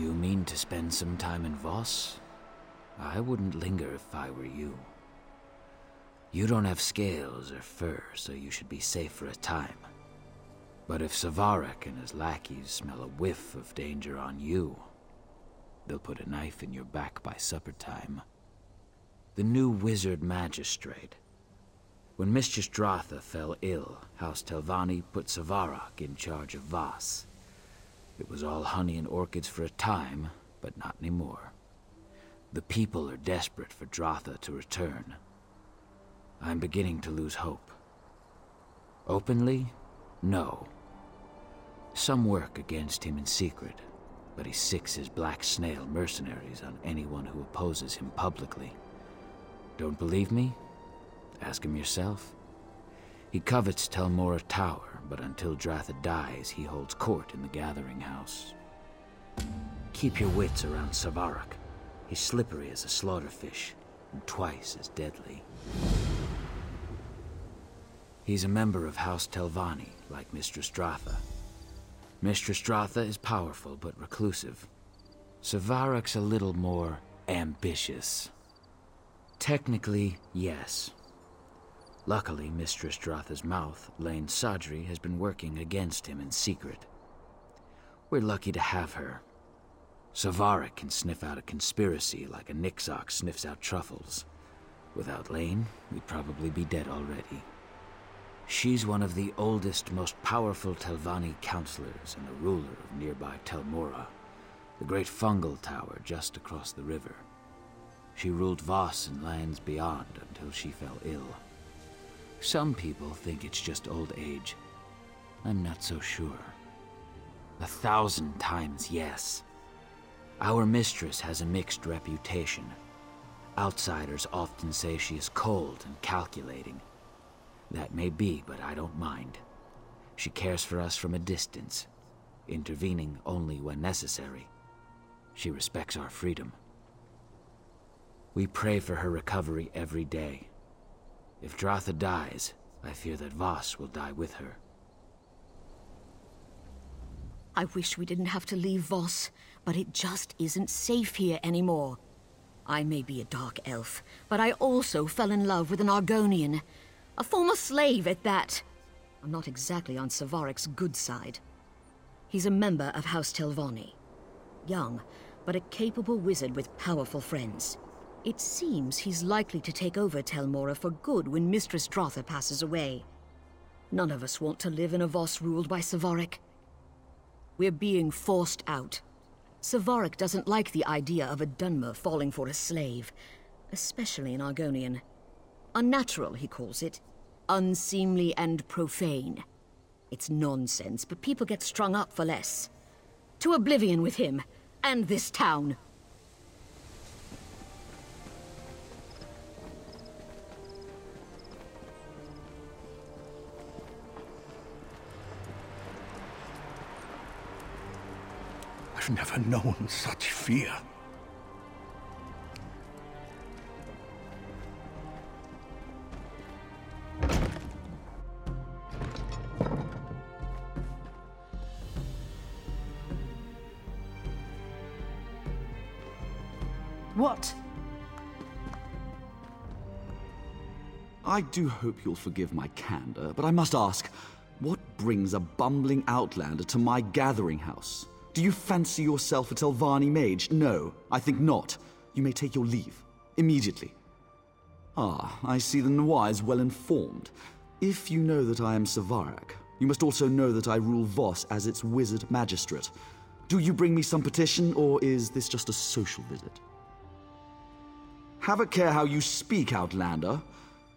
You mean to spend some time in Vos? I wouldn't linger if I were you. You don't have scales or fur, so you should be safe for a time. But if Savarak and his lackeys smell a whiff of danger on you, they'll put a knife in your back by supper time. The new wizard magistrate. When Mistress Dratha fell ill, House Telvanni put Savarak in charge of Vos. It was all honey and orchids for a time, but not anymore. The people are desperate for Dratha to return. I'm beginning to lose hope. Openly? No. Some work against him in secret, but he sicks his black snail mercenaries on anyone who opposes him publicly. Don't believe me? Ask him yourself. He covets Tel Mora Tower, but until Dratha dies, he holds court in the Gathering House. Keep your wits around Savarak. He's slippery as a slaughterfish, and twice as deadly. He's a member of House Telvanni, like Mistress Dratha. Mistress Dratha is powerful but reclusive. Savarak's a little more ambitious. Technically, yes. Luckily, Mistress Dratha's mouth, Llayne Sadri, has been working against him in secret. We're lucky to have her. Savarak can sniff out a conspiracy like a nix-ox sniffs out truffles. Without Llayne, we'd probably be dead already. She's one of the oldest, most powerful Telvanni counselors and the ruler of nearby Tel Mora, the great fungal tower just across the river. She ruled Vos and lands beyond until she fell ill. Some people think it's just old age. I'm not so sure. A thousand times yes. Our mistress has a mixed reputation. Outsiders often say she is cold and calculating. That may be, but I don't mind. She cares for us from a distance, intervening only when necessary. She respects our freedom. We pray for her recovery every day. If Dratha dies, I fear that Vos will die with her. I wish we didn't have to leave Vos, but it just isn't safe here anymore. I may be a dark elf, but I also fell in love with an Argonian. A former slave at that. I'm not exactly on Savarak's good side. He's a member of House Telvanni. Young, but a capable wizard with powerful friends. It seems he's likely to take over Tel Mora for good when Mistress Dratha passes away. None of us want to live in a Vos ruled by Savarak. We're being forced out. Savarak doesn't like the idea of a Dunmer falling for a slave, especially an Argonian. Unnatural, he calls it. Unseemly and profane. It's nonsense, but people get strung up for less. To oblivion with him, and this town. I've never known such fear. What? I do hope you'll forgive my candor, but I must ask what brings a bumbling outlander to my gathering house? Do you fancy yourself a Telvanni mage? No, I think not. You may take your leave. Immediately. Ah, I see the Noir is well informed. If you know that I am Savarak, you must also know that I rule Vos as its wizard magistrate. Do you bring me some petition, or is this just a social visit? Have a care how you speak, Outlander.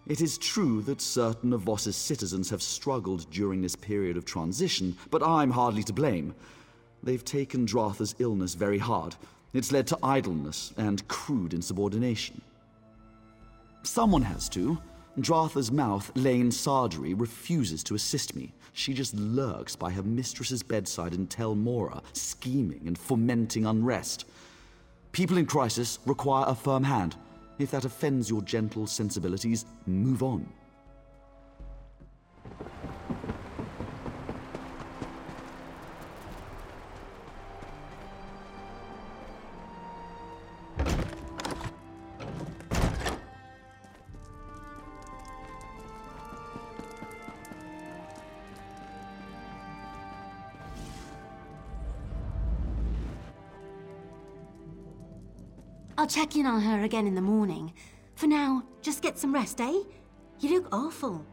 It is true that certain of Vos's citizens have struggled during this period of transition, but I'm hardly to blame. They've taken Dratha's illness very hard. It's led to idleness and crude insubordination. Someone has to. Dratha's mouth, Llayne Sadri, refuses to assist me. She just lurks by her mistress's bedside in Tel Mora, scheming and fomenting unrest. People in crisis require a firm hand. If that offends your gentle sensibilities, move on. Check in on her again in the morning. For now, just get some rest, eh? You look awful.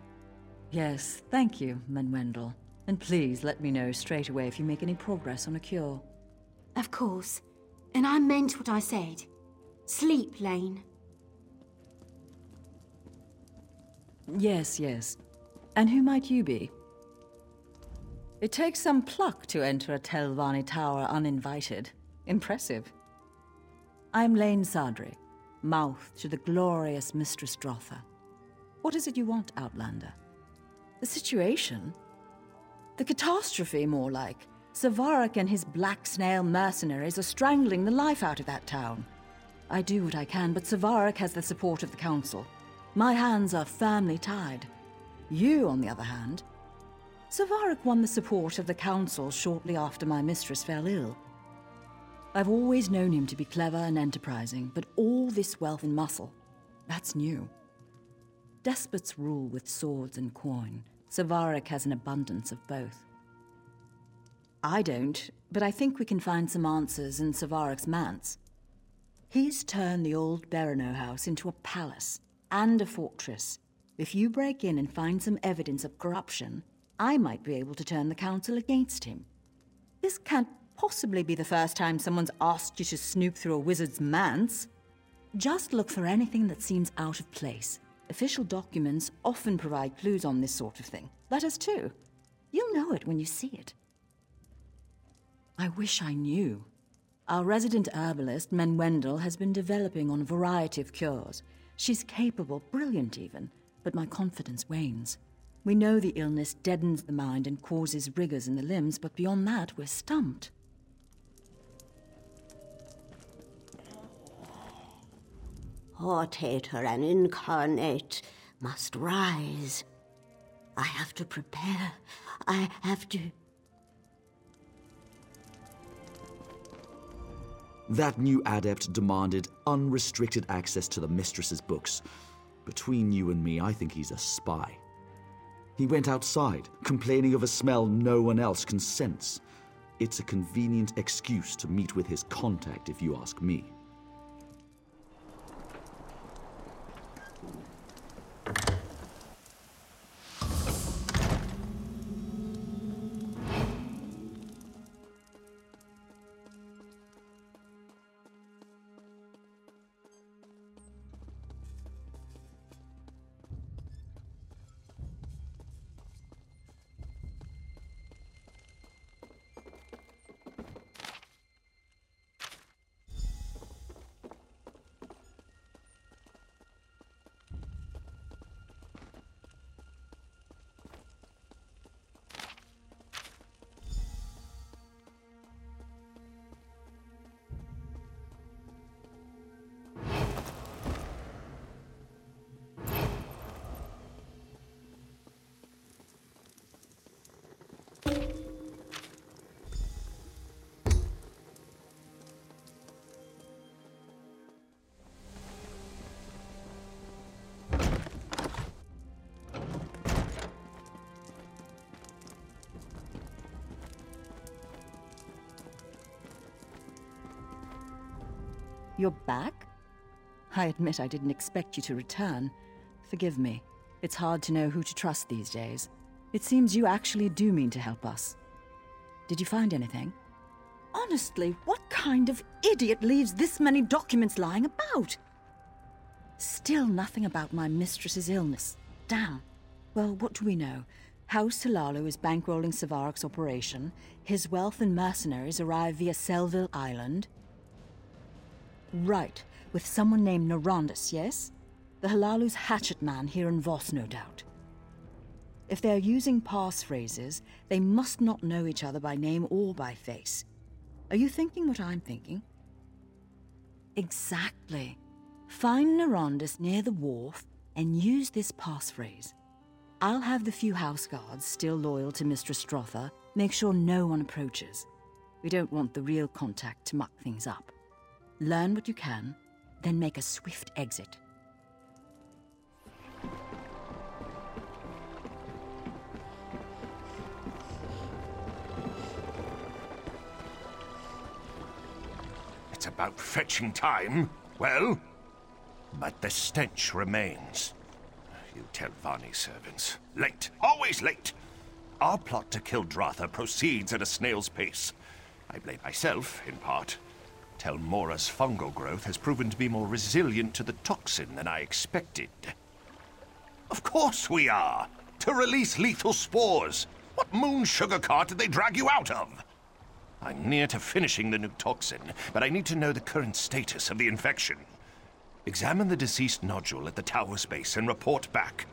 Yes, thank you, Menwendel. And please let me know straight away if you make any progress on a cure. Of course. And I meant what I said. Sleep, Llayne. Yes, yes. And who might you be? It takes some pluck to enter a Telvanni tower uninvited. Impressive. I'm Llayne Sadri, mouth to the glorious Mistress Dratha. What is it you want, Outlander? The situation? The catastrophe, more like. Savarak and his black snail mercenaries are strangling the life out of that town. I do what I can, but Savarak has the support of the Council. My hands are firmly tied. You, on the other hand, Savarak won the support of the Council shortly after my mistress fell ill. I've always known him to be clever and enterprising, but all this wealth and muscle, that's new. Despots rule with swords and coin. Savarak has an abundance of both. I don't, but I think we can find some answers in Savarak's manse. He's turned the old Berino house into a palace and a fortress. If you break in and find some evidence of corruption, I might be able to turn the council against him. This can't possibly be the first time someone's asked you to snoop through a wizard's manse. Just look for anything that seems out of place. Official documents often provide clues on this sort of thing. Letters too. You'll know it when you see it. I wish I knew. Our resident herbalist, Menwendel, has been developing on a variety of cures. She's capable, brilliant even, but my confidence wanes. We know the illness deadens the mind and causes rigors in the limbs, but beyond that, we're stumped. Hortator and incarnate must rise. I have to prepare. I have to. That new adept demanded unrestricted access to the mistress's books. Between you and me, I think he's a spy. He went outside, complaining of a smell no one else can sense. It's a convenient excuse to meet with his contact, if you ask me. You're back? I admit I didn't expect you to return. Forgive me. It's hard to know who to trust these days. It seems you actually do mean to help us. Did you find anything? Honestly, what kind of idiot leaves this many documents lying about? Still nothing about my mistress's illness. Damn. Well, what do we know? House Hlaalu is bankrolling Savarak's operation. His wealth and mercenaries arrive via Selville Island. Right, with someone named Nerandas, yes? The Hlaalu's hatchet man here in Vos, no doubt. If they're using passphrases, they must not know each other by name or by face. Are you thinking what I'm thinking? Exactly. Find Nerandas near the wharf and use this passphrase. I'll have the few house guards still loyal to Mistress Dratha make sure no one approaches. We don't want the real contact to muck things up. Learn what you can, then make a swift exit. It's about fetching time. Well? But the stench remains. You Telvanni servants. Late. Always late. Our plot to kill Dratha proceeds at a snail's pace. I blame myself, in part. Tel Mora's fungal growth has proven to be more resilient to the toxin than I expected. Of course we are! To release lethal spores! What moon sugar cart did they drag you out of? I'm near to finishing the new toxin, but I need to know the current status of the infection. Examine the deceased nodule at the tower's base and report back.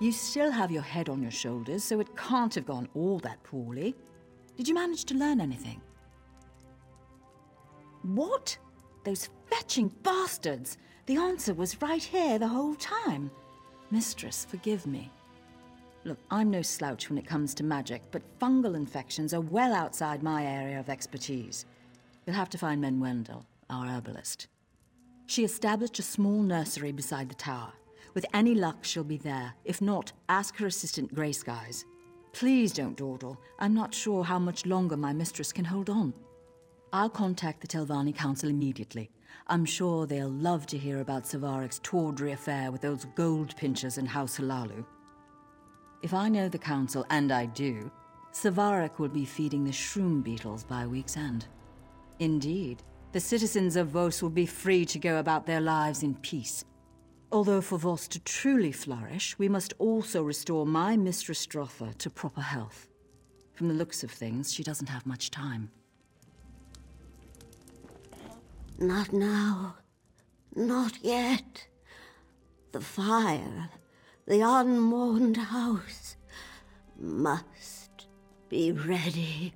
You still have your head on your shoulders, so it can't have gone all that poorly. Did you manage to learn anything? What? Those fetching bastards! The answer was right here the whole time. Mistress, forgive me. Look, I'm no slouch when it comes to magic, but fungal infections are well outside my area of expertise. You'll have to find Menwendel, our herbalist. She established a small nursery beside the tower. With any luck, she'll be there. If not, ask her assistant, Gray-Skies. Please don't dawdle. I'm not sure how much longer my mistress can hold on. I'll contact the Telvanni Council immediately. I'm sure they'll love to hear about Savarak's tawdry affair with those gold pinchers in House Hlaalu. If I know the Council, and I do, Savarak will be feeding the shroom beetles by week's end. Indeed, the citizens of Vos will be free to go about their lives in peace. Although for Vos to truly flourish, we must also restore my Mistress Dratha to proper health. From the looks of things, she doesn't have much time. Not now. Not yet. The fire, the unmourned house, must be ready.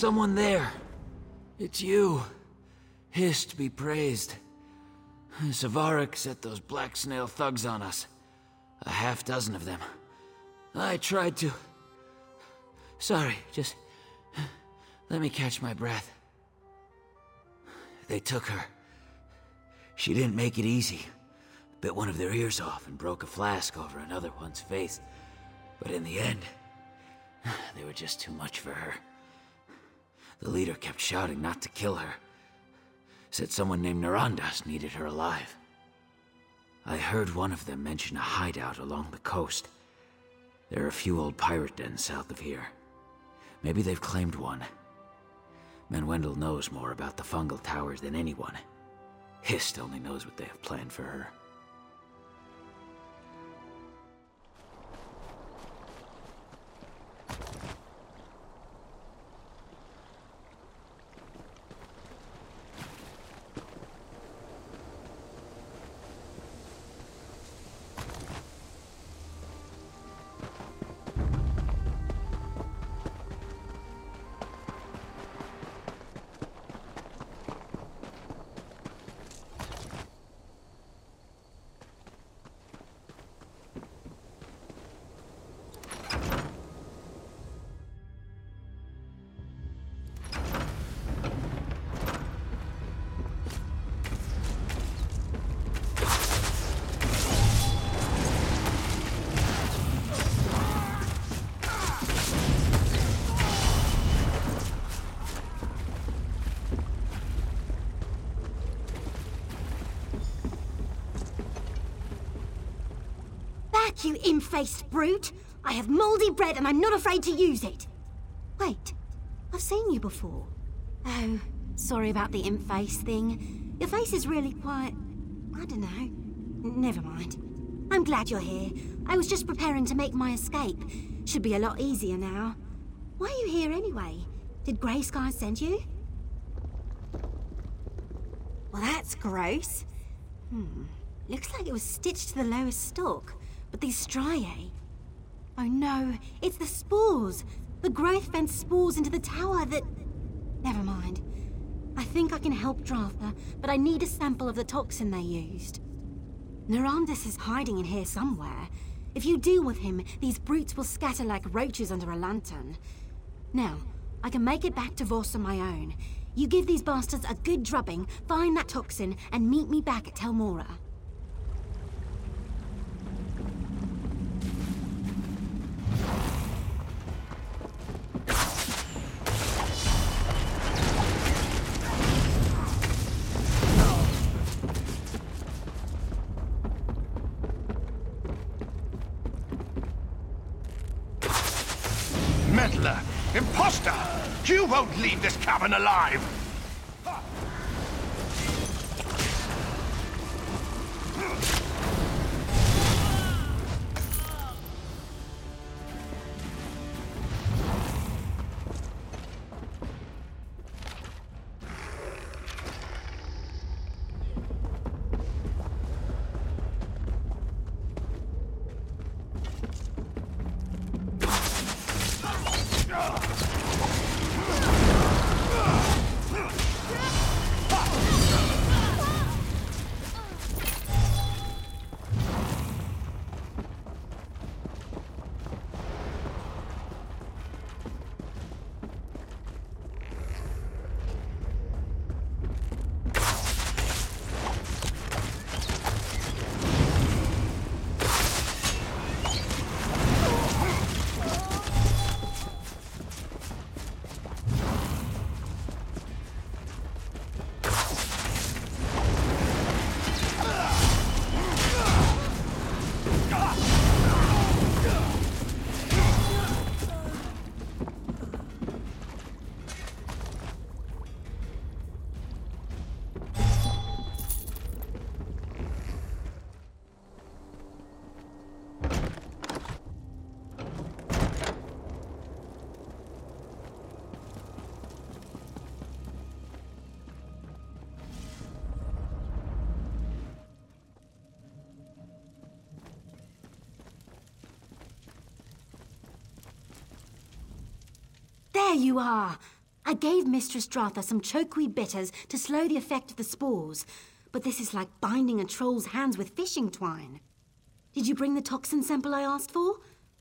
Someone there? It's you. Hist be praised. Savarak set those black snail thugs on us. A half dozen of them. I tried to... Sorry, just... Let me catch my breath. They took her. She didn't make it easy. Bit one of their ears off and broke a flask over another one's face. But in the end, they were just too much for her. The leader kept shouting not to kill her. Said someone named Nerandas needed her alive. I heard one of them mention a hideout along the coast. There are a few old pirate dens south of here. Maybe they've claimed one. Menwendel knows more about the fungal towers than anyone. Hist only knows what they have planned for her. You in-faced brute! I have mouldy bread and I'm not afraid to use it. Wait, I've seen you before. Oh, sorry about the imp face thing. Your face is really quite. I don't know. Never mind. I'm glad you're here. I was just preparing to make my escape. Should be a lot easier now. Why are you here anyway? Did Grey Sky send you? Well, that's gross. Hmm. Looks like it was stitched to the lowest stalk. But these striae... Oh no, it's the spores! The growth fence spores into the tower that... Never mind. I think I can help Dratha, but I need a sample of the toxin they used. Nerandas is hiding in here somewhere. If you deal with him, these brutes will scatter like roaches under a lantern. Now, I can make it back to Vos on my own. You give these bastards a good drubbing, find that toxin, and meet me back at Tel won't leave this cabin alive! There you are! I gave Mistress Dratha some chokeweed bitters to slow the effect of the spores, but this is like binding a troll's hands with fishing twine. Did you bring the toxin sample I asked for?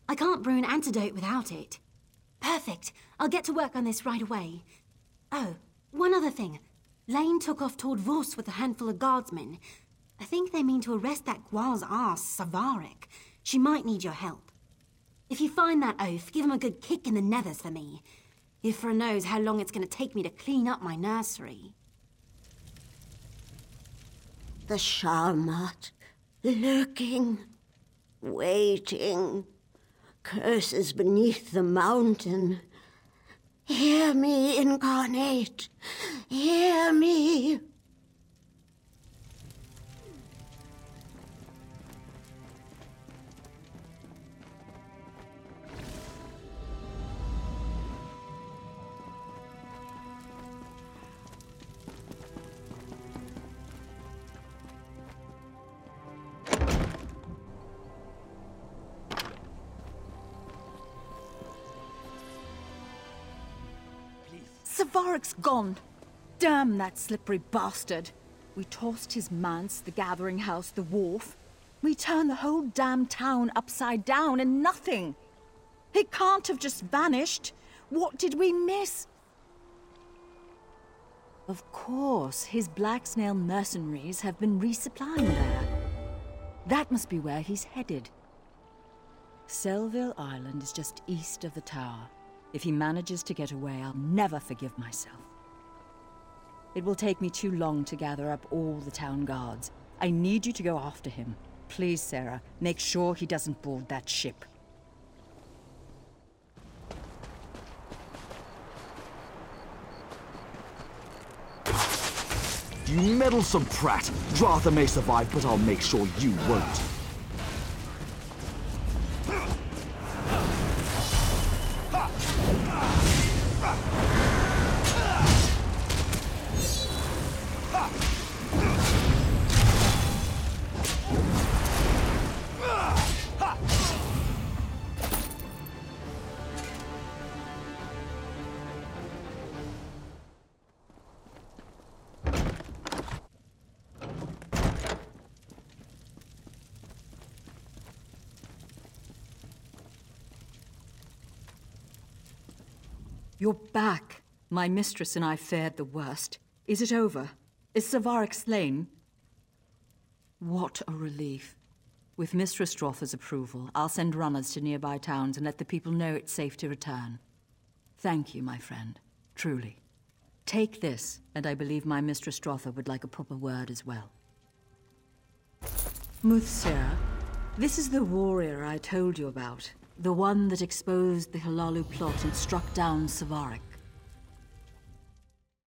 I can't brew an antidote without it. Perfect. I'll get to work on this right away. Oh, one other thing. Llayne took off toward Vos with a handful of guardsmen. I think they mean to arrest that Guar's ass, Savarak. She might need your help. If you find that oaf, give him a good kick in the nethers for me. Y'ffre knows how long it's going to take me to clean up my nursery. The Sharmat, lurking, waiting, curses beneath the mountain. Hear me, incarnate. Hear me. Savarak's gone. Damn that slippery bastard. We tossed his manse, the gathering house, the wharf. We turned the whole damn town upside down and nothing. He can't have just vanished. What did we miss? Of course, his Black Snail mercenaries have been resupplying there. That must be where he's headed. Selville Island is just east of the tower. If he manages to get away, I'll never forgive myself. It will take me too long to gather up all the town guards. I need you to go after him. Please, Sarah, make sure he doesn't board that ship. You meddlesome prat! Dratha may survive, but I'll make sure you won't. You're back. My mistress and I fared the worst. Is it over? Is Savarak slain? What a relief. With Mistress Dratha's approval, I'll send runners to nearby towns and let the people know it's safe to return. Thank you, my friend. Truly. Take this, and I believe my Mistress Dratha would like a proper word as well. Muthsera, this is the warrior I told you about. The one that exposed the Hlaalu plot and struck down Savarak.